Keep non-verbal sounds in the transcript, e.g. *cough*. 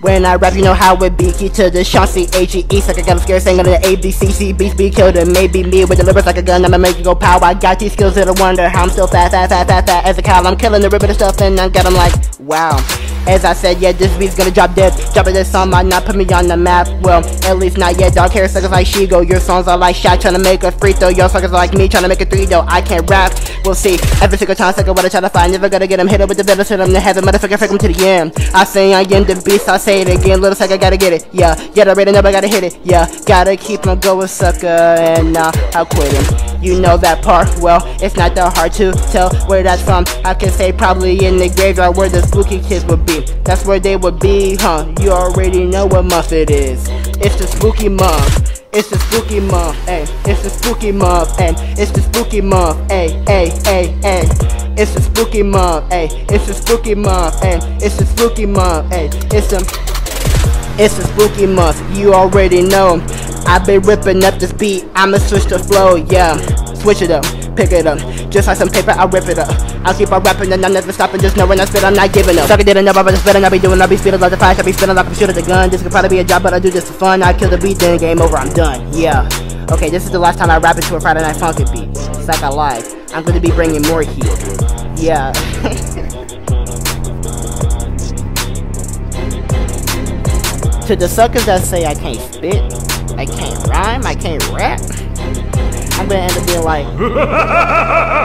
When I rap, you know how it be. Key to the Chauncey H-E-E. Like I got a scare saying on the A-B-C-C. Beats be killed and maybe me with the lyrics like a gun. I'ma make you go pow. I got these skills that I wonder how I'm still fast, fast, fast, fast, fast as a cow. I'm killing the ribbon stuff and I got them like, wow. As I said, yeah, this beat's gonna drop dead. Dropping this song might not put me on the map. Well, at least not yet. Dark hair suckers like Shigo. Your songs are like shot trying to make a free throw. Your suckers are like me trying to make a three though. I can't rap. We'll see. Every single time, sucker, what I try to find. Never gonna get him hit up with the better, send him to heaven. Motherfucker, freak him to the end. I say I am the beast, I say it again. Little sucker, gotta get it. Yeah, get it ready, I gotta hit it. Yeah, gotta keep him going, sucker. And nah, I'll quit him. You know that part, well, it's not that hard to tell where that's from. I can say probably in the graveyard where the spooky kids would be. That's where they would be, huh? You already know what month it is. It's the spooky month. It's the spooky month, ayy. It's the spooky month, ayy. It's the spooky month, ayy, ayy, ayy, ayy. It's the spooky month, ayy. It's the spooky month, ayy. It's the spooky month, ayy. It's the it's the spooky month, you already know. I've been ripping up this beat, I'ma switch the flow, yeah. Switch it up, pick it up. Just like some paper, I'll rip it up. I'll keep on rapping and I'm never stopping, just know when I spit, I'm not giving up. Sucker didn't know about the spit, and I'll be doing, I'll be feeling like the flash, I'll be feeling like I'm shooting the gun. This could probably be a job, but I do this for fun. I kill the beat, then game over, I'm done, yeah. Okay, this is the last time I rap into a Friday Night Funkin' beat. It's like I lied. I'm gonna be bringing more heat. Yeah. *laughs* to the suckers that say I can't spit, I can't rhyme, I can't rap, I'm gonna end up being like. *laughs*